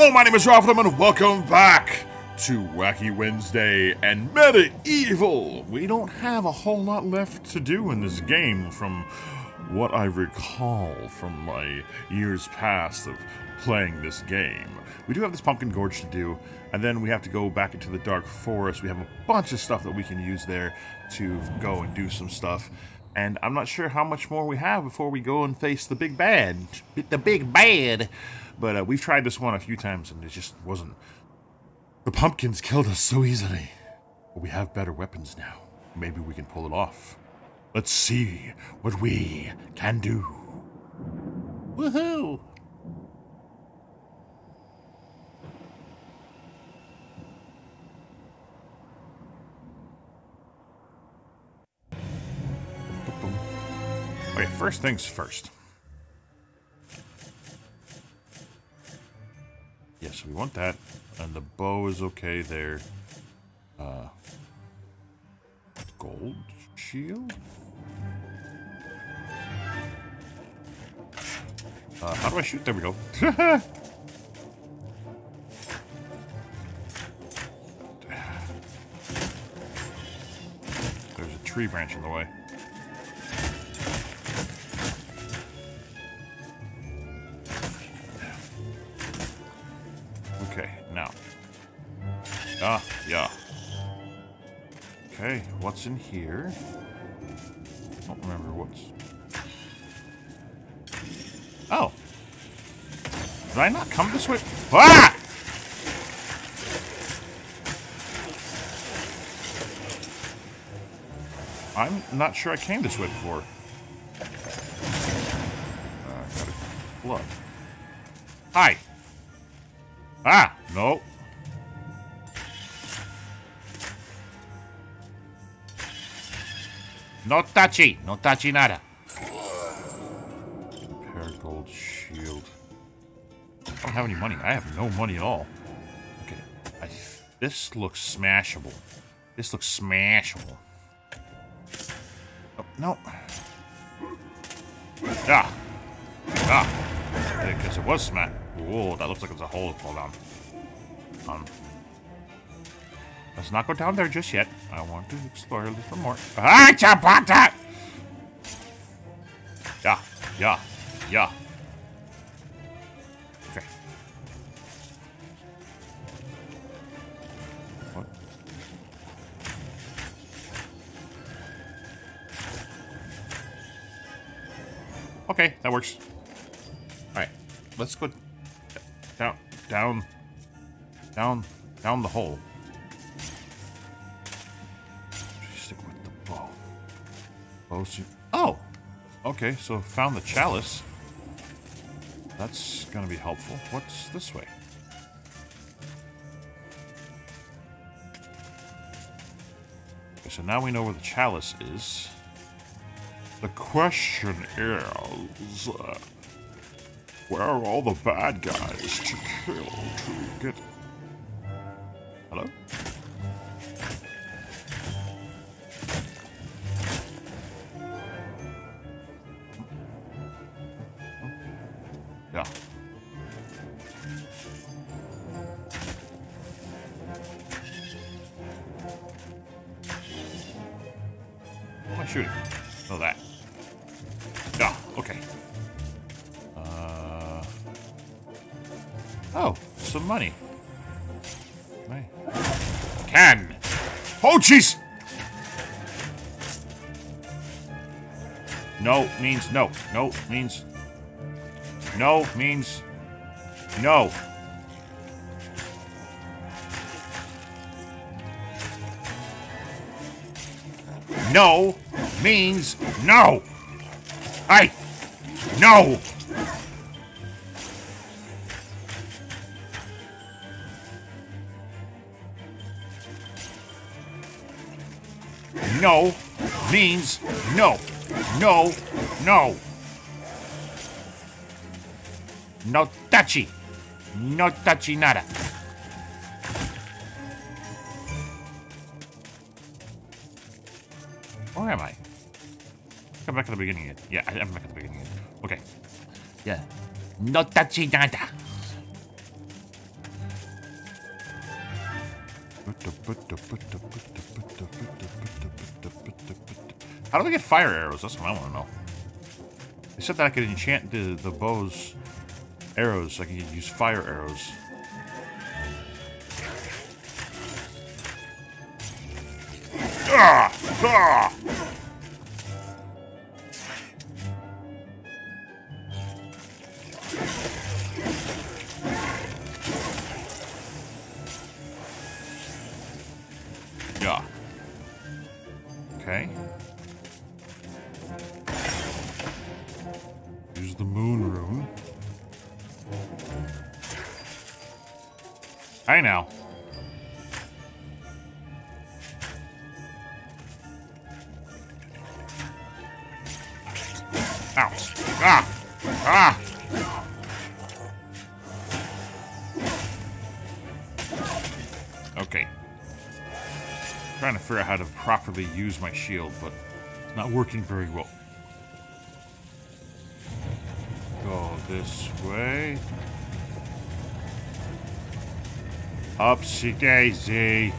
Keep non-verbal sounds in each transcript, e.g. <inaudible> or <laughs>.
Hello, my name is Ralph and welcome back to Wacky Wednesday and MediEvil. We don't have a whole lot left to do in this game from what I recall from my years past of playing this game. We do have this Pumpkin Gorge to do, and then we have to go back into the Dark Forest. We have a bunch of stuff that we can use there to go and do some stuff. And I'm not sure how much more we have before we go and face the big bad. The big bad. But uh, we've tried this one a few times and it just wasn't. The pumpkins killed us so easily. But we have better weapons now. Maybe we can pull it off. Let's see what we can do. Woohoo! Okay, first things first. Yes, we want that. And the bow is okay there. Uh, gold shield? Uh, how do I shoot? There we go. <laughs> There's a tree branch in the way. What's in here? I don't remember what's... Oh. Did I not come this way? Ah! I'm not sure I came this way before. No touchy. No touchy nada. Repair gold shield. I don't have any money. I have no money at all. Okay. I, this looks smashable. This looks smashable. Oh, no. Ah. Ah. Because it was smash. Whoa, that looks like it's a hole to fall down. Um, let's not go down there just yet. I want to explore a little more. Ah, chapata! Yeah, yeah, yeah. Okay. What? Okay, that works. Alright, let's go down, down, down, down the hole. Bow Oh! Okay, so found the chalice. That's gonna be helpful. What's this way? Okay, so now we know where the chalice is. The question is... Uh, where are all the bad guys to kill to get... Hello? Jeez! No means no. No means... No means... No. No means no. I... No! No means no. No, no. No touchy. No touchy nada. Where am I? Come back to the beginning again. Yeah, I'm back at the beginning again. Okay. Yeah. No touchy nada. How do I get fire arrows? That's what I want to know. They said that I could enchant the, the bow's arrows. So I could use fire arrows. Ah! Ah! Hi now. Ow. Ah! Ah! Okay. Trying to figure out how to properly use my shield, but it's not working very well. This way. Upsy daisy.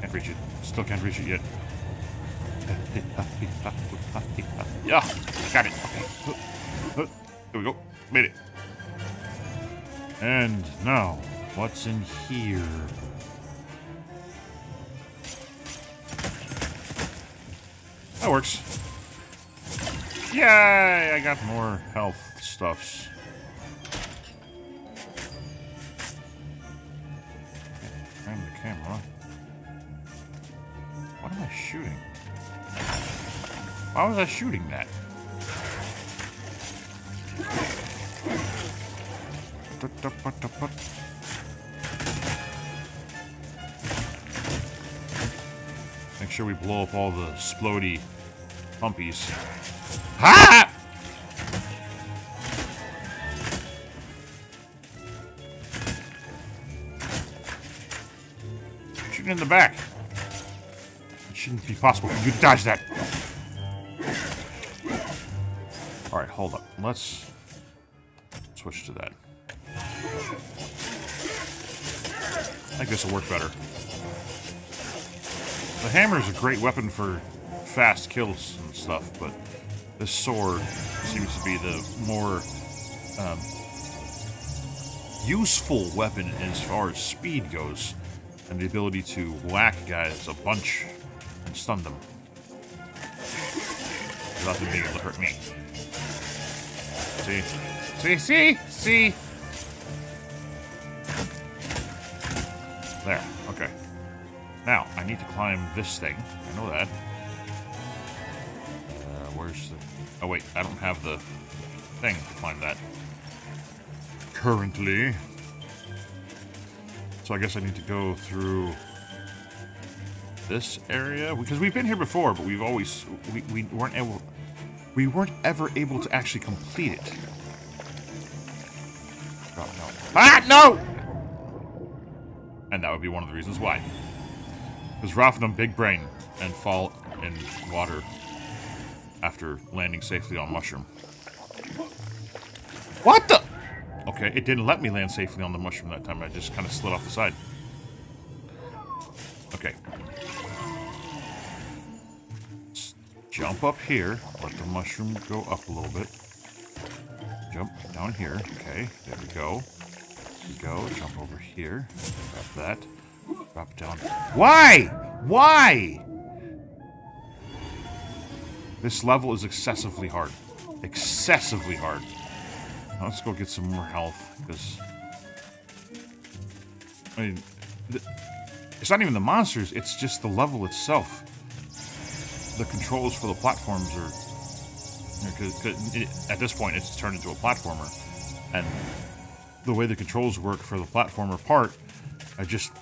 Can't reach it. Still can't reach it yet. <laughs> Yeah, got it. Okay. There we go. Made it. And now, what's in here? That works. Yay! I got more health stuffs. Frame the camera. What am I shooting? Why was I shooting that? Make sure we blow up all the splody pumpies. Ha! In the back. It shouldn't be possible for you to dodge that. Alright, hold up. Let's switch to that. I think this will work better. The hammer is a great weapon for fast kills and stuff, but this sword seems to be the more um, useful weapon as far as speed goes, and the ability to whack guys a bunch and stun them without them being able to hurt me. See? See? See? See? There. Okay. Now, I need to climb this thing. I know that. Uh, where's the... Oh, wait. I don't have the thing to climb that. Currently. So I guess I need to go through this area because we've been here before, but we've always we, we weren't able we weren't ever able to actually complete it. Oh, no. Ah no! And that would be one of the reasons why. Because Rophnom big brain and fall in water after landing safely on mushroom. What the? Okay, it didn't let me land safely on the mushroom that time. I just kind of slid off the side. Okay. Let's jump up here. Let the mushroom go up a little bit. Jump down here. Okay, there we go. There we go. Jump over here. Grab that. Drop down. Why? Why? This level is excessively hard. Excessively hard. Let's go get some more health, because... I mean, it's not even the monsters, it's just the level itself. The controls for the platforms are... Cause, cause it, at this point, it's turned into a platformer. And the way the controls work for the platformer part are just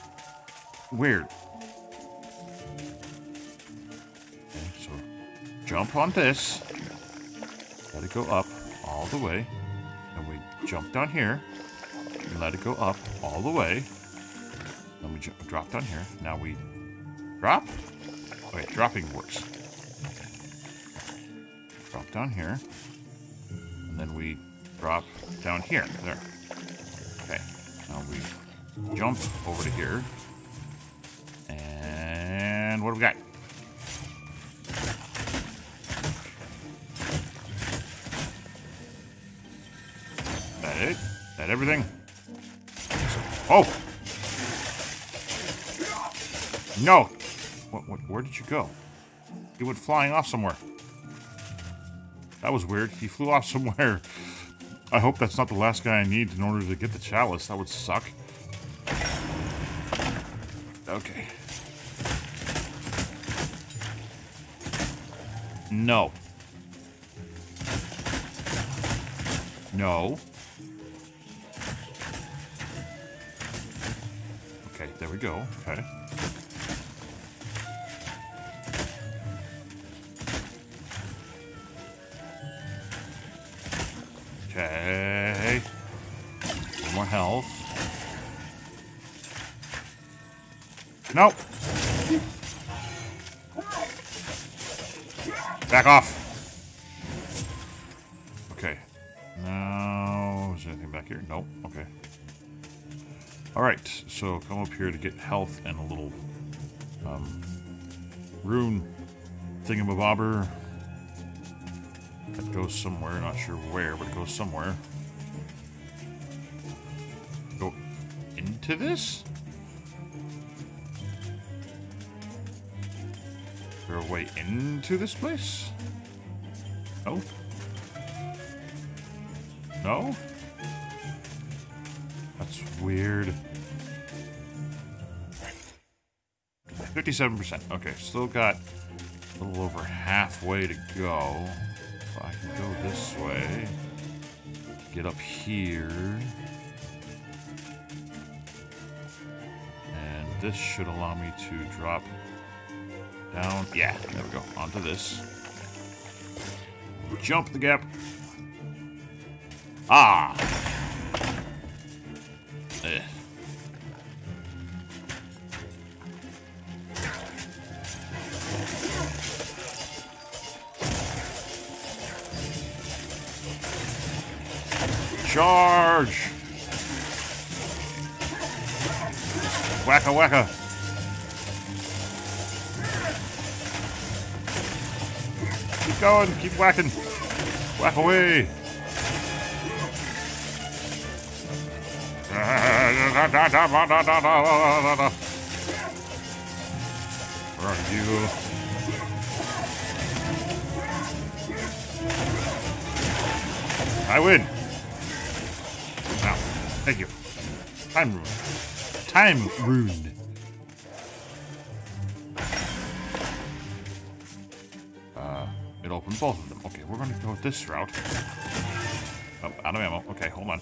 weird. Okay, so jump on this. Let it go up all the way. Jump down here. And let it go up all the way. Then we drop down here. Now we drop. Wait, dropping works. Drop down here. And then we drop down here. There. Okay. Now we jump over to here. And what do we got? That everything? Oh! No! What, what, where did you go? He went flying off somewhere. That was weird. He flew off <laughs> somewhere. I hope that's not the last guy I need in order to get the chalice. That would suck. Okay. No. No. We go. Okay. Okay. More health. Nope. Back off. So come up here to get health and a little um, rune thingamabobber. That goes somewhere, not sure where, but it goes somewhere. Go into this? Is there a way into this place? No? No? That's weird. 57%. Okay, still got a little over halfway to go. If I can go this way. Get up here. And this should allow me to drop down. Yeah, there we go. Onto this. Jump the gap. Charge! Wacka wacka. Keep going, keep whacking. Whack away. Where are you? I win. Thank you. Time rune. Time rune. Uh, it opened both of them. Okay, we're gonna go this route. Oh, out of ammo. Okay, hold on.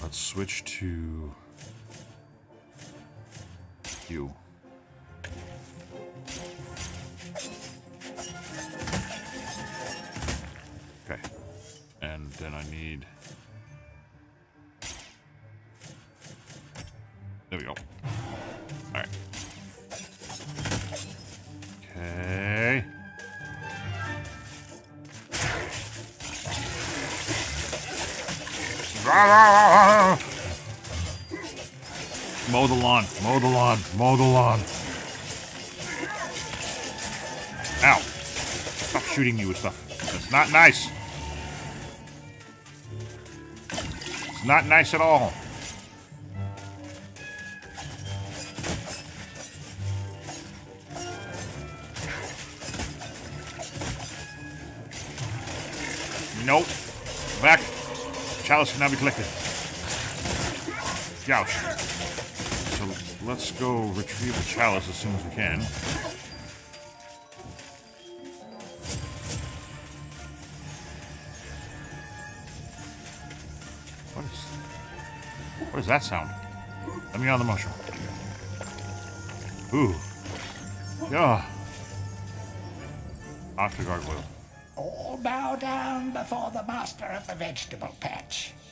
Let's switch to you. Okay. And then I need... There we go. Alright. Okay. Mow the lawn, mow the lawn, mow the lawn. Ow. Stop shooting me with stuff. That's not nice. It's not nice at all. Chalice can now be collected. Ouch. So let's go retrieve the chalice as soon as we can. What is... What is that sound? Let me on the mushroom. Ooh. Yeah. To gargoyle. All bow down before the master of the vegetable patch.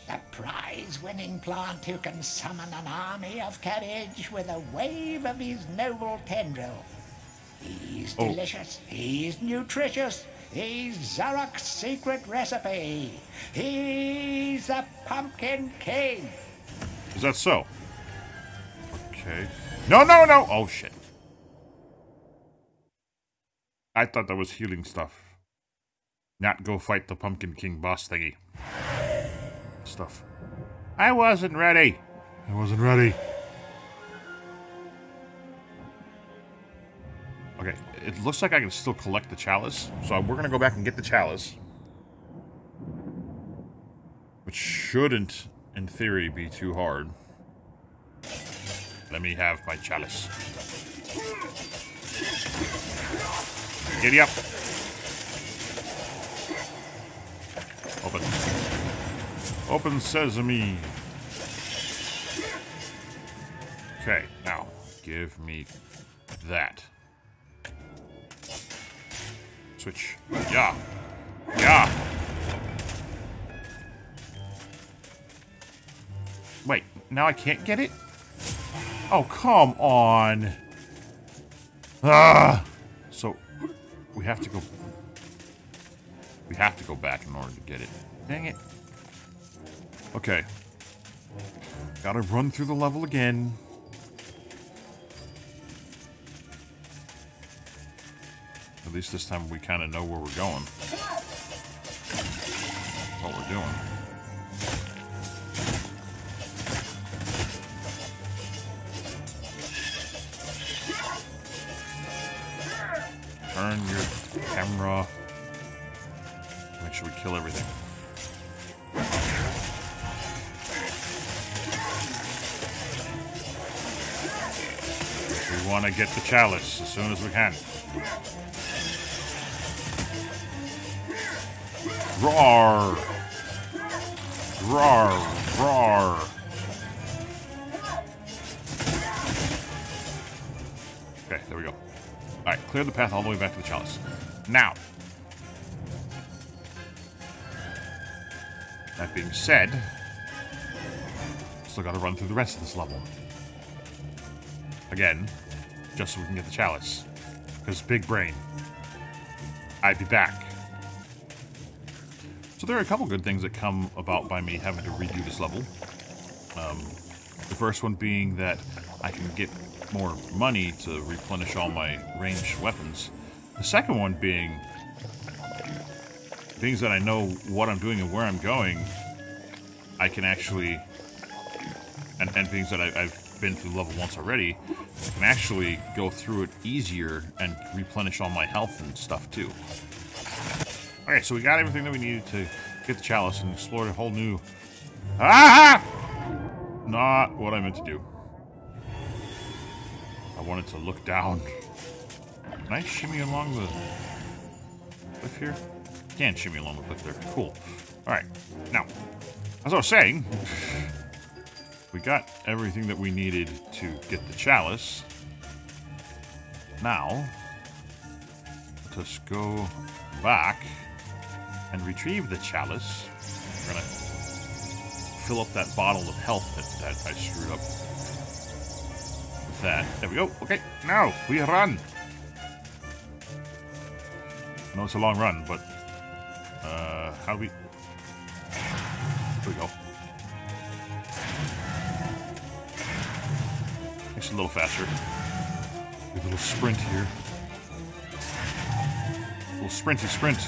The prize-winning plant who can summon an army of cabbage with a wave of his noble tendril. He's Oh. delicious. He's nutritious. He's Zarok's secret recipe. He's the Pumpkin King. Is that so? Okay. No, no, no! Oh, shit. I thought that was healing stuff. Not go fight the Pumpkin King boss thingy. Stuff. I wasn't ready. I wasn't ready. Okay, it looks like I can still collect the chalice, so we're gonna go back and get the chalice. Which shouldn't, in theory, be too hard. Let me have my chalice. Giddy up. Open sesame. Okay, now, give me that. Switch. Yeah. Yeah. Wait, now I can't get it? Oh, come on. Ah! So, we have to go... We have to go back in order to get it. Dang it. Okay. Gotta run through the level again. At least this time we kind of know where we're going. What we're doing. Turn your camera. Make sure we kill everything. Want to get the chalice as soon as we can. Roar! Roar! Roar! Okay, there we go. Alright, clear the path all the way back to the chalice. Now. That being said, still gotta run through the rest of this level. Again, just so we can get the chalice. Because big brain. I'd be back. So there are a couple good things that come about by me having to redo this level. Um, the first one being that I can get more money to replenish all my ranged weapons. The second one being things that I know what I'm doing and where I'm going, I can actually, and, and things that I, I've been through level once already, can actually go through it easier and replenish all my health and stuff too. Okay, so we got everything that we needed to get the chalice and explore a whole new... Ah! Not what I meant to do. I wanted to look down. Can I shimmy along the cliff here? Can't shimmy along the cliff there. Cool. Alright, now, as I was saying, we got everything that we needed to get the chalice. Now, let us go back and retrieve the chalice. We're gonna fill up that bottle of health that, that I screwed up. With that. There we go. Okay, now we run. I know it's a long run, but uh, how we... There we go. It a little faster. A little sprint here. A little sprinty sprint.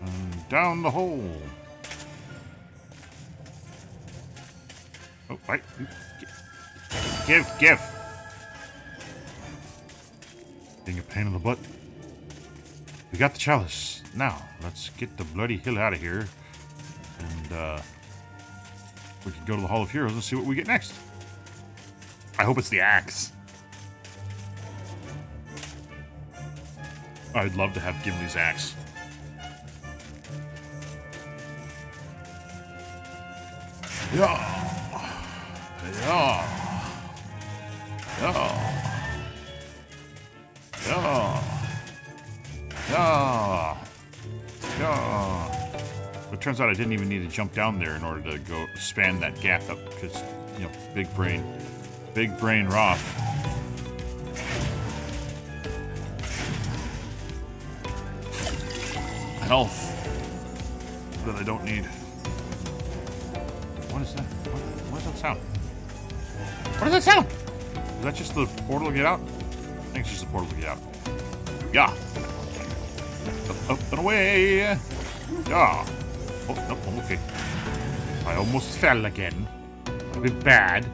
And down the hole. Oh, wait. Give, give. Being a pain in the butt. We got the chalice. Now, let's get the bloody hill out of here. And, uh, we can go to the Hall of Heroes and see what we get next. I hope it's the axe. I'd love to have Gimli's axe. Yeah. Yeah. Yeah. Yeah. Yeah. Yeah. It turns out I didn't even need to jump down there in order to go span that gap up because, you know, big brain, big brain Roth. Health that I don't need. What is that? What, what does that sound? What does that sound? Is that just the portal to get out? I think it's just the portal to get out. Yeah. Up, and away. Yeah. Oh, no, I'm okay. I almost fell again. A bit bad.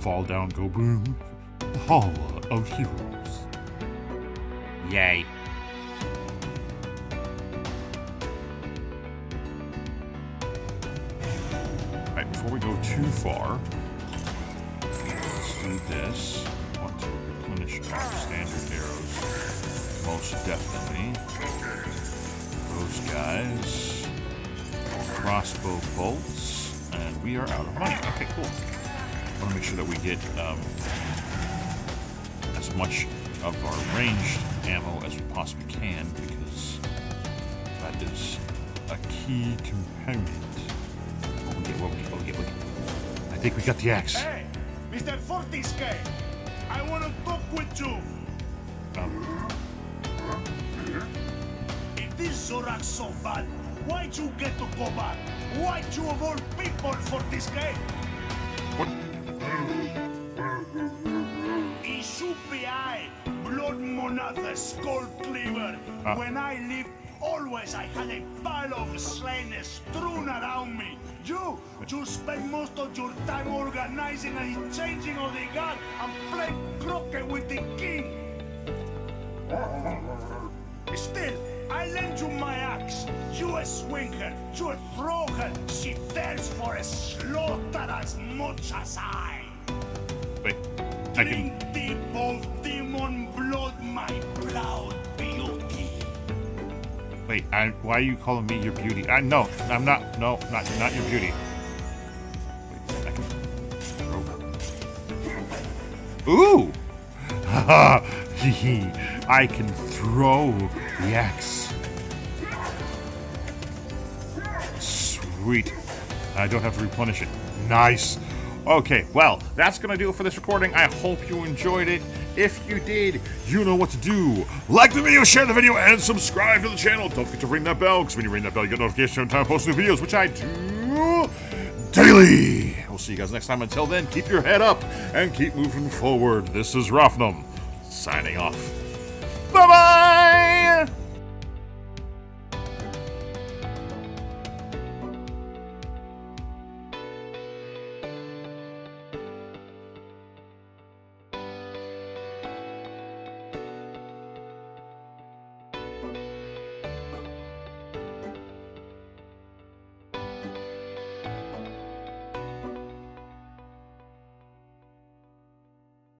Fall down, go boom. The Hall of Heroes. Yay. Right, before we go too far, let's do this. Want to replenish our standard arrows. Most definitely. Those guys. Crossbow bolts. And we are out of money. Okay, cool. I want to make sure that we get um, as much of our ranged ammo as we possibly can because that is a key component. What we get, what we get, what we get, what we get. I think we got the axe. Hey, Mr. Fortesque, I want to talk with you. Um, If this Zarok so bad, why'd you get to go back? Why'd you of all people, Fortesque? what? It should be I, Bloodmonath the Skull Cleaver. Ah. When I lived, always I had a pile of slain strewn around me. You, you spend most of your time organizing and changing of the guard and playing croquet with the king. Still, I lend you my axe. You swing her, you throw her. She dares for a slaughter as much as I. Wait, I can. Drink deep of demon blood, my proud beauty. Wait, I, why are you calling me your beauty? I no, I'm not. No, not not your beauty. Wait, I can. throw- Ooh! <laughs> Haha! I can throw the axe. Sweet. I don't have to replenish it. Nice. Okay, well, that's gonna do it for this recording. I hope you enjoyed it. If you did, you know what to do. Like the video, share the video, and subscribe to the channel. Don't forget to ring that bell, because when you ring that bell, you get notification every time I post new videos, which I do daily. We'll see you guys next time. Until then, keep your head up and keep moving forward. This is Rophnom, signing off. Bye bye!